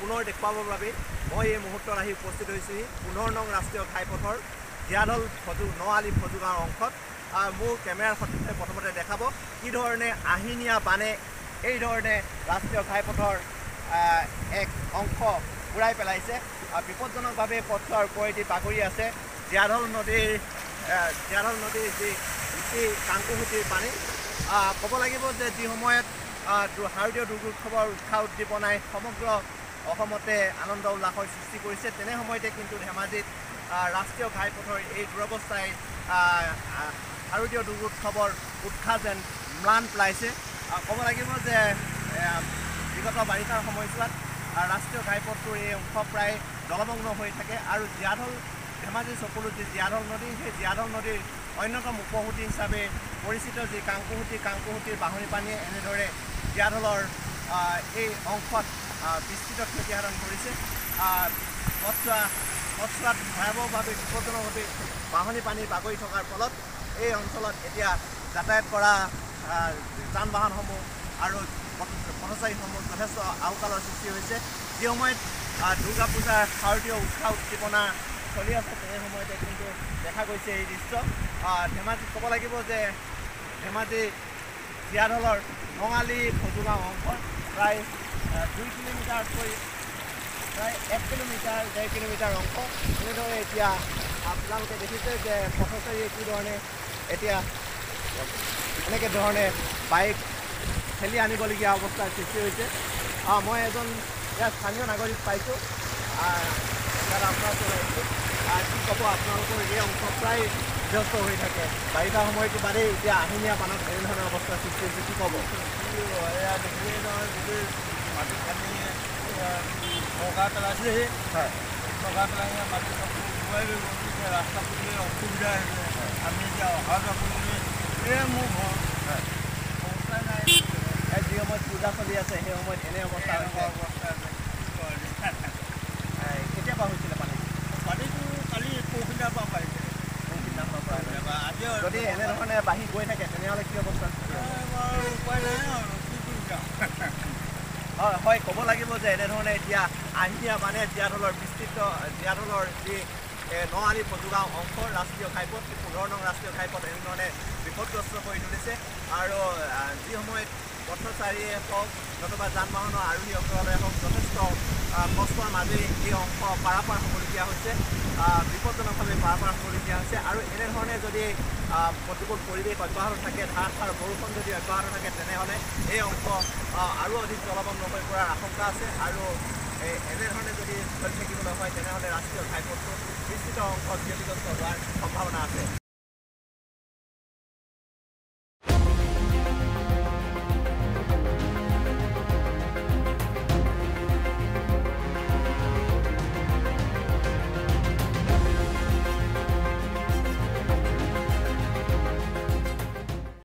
পুনৰ দেখুৱাবৰ বাবে মই এই মুহূৰ্তত আহি উপস্থিত হৈছোঁহি পোন্ধৰ নং ৰাষ্ট্ৰীয় ঘাইপথৰ জীয়াঢল ফজু ন আলি ফজু গাঁৱৰ অংশত। মোৰ কেমেৰাৰ সৈতে প্ৰথমতে দেখাব কি ধৰণে আহিনীয়া বানে এই ধৰণে ৰাষ্ট্ৰীয় ঘাইপথৰ এক অংশ ঘূৰাই পেলাইছে। বিপদজনকভাৱে পথছোৱাৰ ওপৰেদি বাগৰি আছে জীয়াঢল নদীৰ আহ, জীয়াঢল নদীৰ যি কাংকুহুটিৰ পানী। ক'ব লাগিব যে যি সময়ত শাৰদীয় দুৰ্গোৎসৱৰ উৎসাহ উদ্দীপনাই সমগ্ৰ অসমতে আনন্দ উল্লাসৰ সৃষ্টি কৰিছে। তেনে সময়তে কিন্তু ধেমাজিত ৰাষ্ট্ৰীয় ঘাইপথৰ এই দুৰৱস্থাই শাৰদীয় দুৰ্গোৎসৱৰ উৎসাহ যেন ম্লান পেলাইছে। ক'ব লাগিব যে বিগত বাৰিষাৰ সময়ছোৱাত ৰাষ্ট্ৰীয় ঘাইপথটোৰ এই অংশ প্ৰায় জলমগ্ন হৈ থাকে আৰু জীয়াঢল ধেমাজি চকুলো যি জীয়াঢল নদী সেই জীয়াঢল নদীৰ অন্যতম উপসুতি হিচাপে পৰিচিত যি কাংকুহুটি কাংকুহুটিৰ বাঢ়নি পানীয়ে এনেদৰে জীয়াঢলৰ আহ, এই অংশত বিস্তৃত ক্ষতিসাধন কৰিছে। পথছোৱা পথছোৱাত ভয়াৱহভাৱে বিপদজনকভাৱে বাঢ়নি পানী বাগৰি থকাৰ ফলত এই অঞ্চলত এতিয়া যাতায়াত কৰা যান বাহনসমূহ আৰু পথ- পথচাৰীসমূহ যথেষ্ট আওকালৰ সৃষ্টি হৈছে। যি সময়ত দুৰ্গা পূজাৰ শাৰদীয় উৎসাহ উদ্দীপনা চলি আছে তেনে সময়তে কিন্তু দেখা গৈছে এই দৃশ্য। ধেমাজিত ক'ব লাগিব যে ধেমাজি জীয়াঢলৰ নঙালী ফজুগাঁও অংশ প্ৰায় দুই কিলোমিটাৰতকৈ প্ৰায় এক কিলোমিটাৰ ডেৰ কিলোমিটাৰ অংশ। এনেদৰে এতিয়া আপোনালোকে দেখিছে যে পথচাৰীয়ে কি ধৰণে এতিয়া এনেকৈ ধৰণে বাইক ঠেলি আনিবলগীয়া অৱস্থাৰ সৃষ্টি হৈছে। মই এজন ইয়াৰ স্থানীয় নাগৰিক পাইছোঁ। ইয়াত আপোনাৰ কি ক'ব আপোনালোকৰ এই অংশ প্ৰায় ব্যস্ত হৈ থাকে। বাৰিষা সময়টো বাদেই এতিয়া আহিনীয়া পানত এনেধৰণৰ অৱস্থাৰ সৃষ্টি হৈছে কি ক'ব? এয়া দেখিলেই নহয় গোটেই মাটি খানি চৰকাৰ পেলাইছেহি হয়। চৰকাৰ পেলাই মাটি উৰুৱাই লৈ গ'ল এতিয়া ৰাস্তা পদূলি অসুবিধা হৈছে আমি এতিয়া অহা যোৱা কৰিবলৈ এয়ে মোৰ ঘৰ হয় অৱস্থা নাই যি সময়ত পূজা চলি আছে সেই সময়ত এনে অৱস্থা অৱস্থা আছে বাঢ়ি গৈ থাকে তেনেহ'লে কি অৱস্থা? হয় হয় ক'ব লাগিব যে এনেধৰণে এতিয়া আহিয়া মানে জীয়াঢলৰ বিস্তৃত জীয়াঢলৰ যি এ, ন আলি ফজুগাঁও অংশ ৰাষ্ট্ৰীয় ঘাইপথ পোন্ধৰ নং ৰাষ্ট্ৰীয় ঘাইপথ এনেধৰণে বিপদগ্ৰস্ত কৰি তুলিছে। আৰু যি সময়ত পথচাৰীয়ে হওক নতুবা যান বাহনৰ আৰোহীসকলে হওক যথেষ্ট কষ্টৰ মাজেৰে এই অংশ পাৰাপাৰ হ'বলগীয়া হৈছে। বিপদজনকভাৱে পাৰাপাৰ হ'বলগীয়া হৈছে। আৰু এনেধৰণে যদি প্ৰতিকূল পৰিৱেশ অব্যাহত থাকে ধাৰাসাৰ বৰষুণ যদি অব্যাহত থাকে তেনেহ'লে এই অংশ আৰু অধিক জলমগ্ন হৈ পৰাৰ আশংকা আছে। আৰু এই এনেধৰণে যদি চলি থাকিবলৈ হয় তেনেহ'লে ৰাষ্ট্ৰীয় ঘাইপথটো বিস্তৃত অংশ ক্ষতিগ্ৰস্ত হোৱাৰ সম্ভাৱনা আছে।